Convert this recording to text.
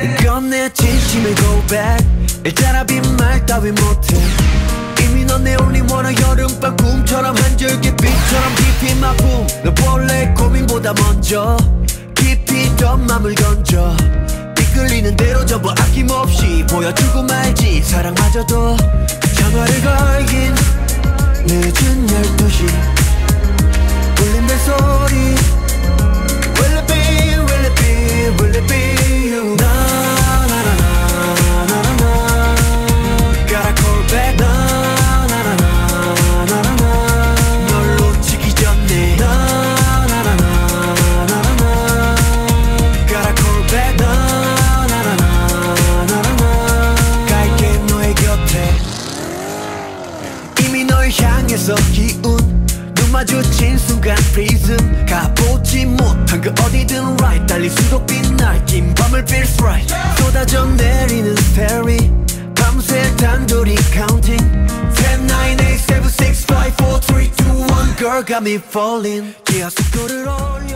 전에 진심의 고백 일자라 빈말 따위 못해. 이미 넌 내 only wanna 여름밤 꿈처럼 한 줄기 빛처럼 깊이 마품. 너 본래 고민보다 먼저 깊이 더 맘을 건져. 이끌리는 대로 전부 아낌없이 보여주고 말지. 사랑마저도 전화를 걸긴 이미 널 향해서 기운 눈 마주친 순간 프리즘 가보지 못한 그 어디든 right 달릴수록 빛날 긴 밤을 feels right 쏟아져 내리는 스테리 밤새 단둘이 counting 10, 9, 8, 7, 6, 5, 4, 3, 2, 1 Girl got me falling 기아 속도를 올려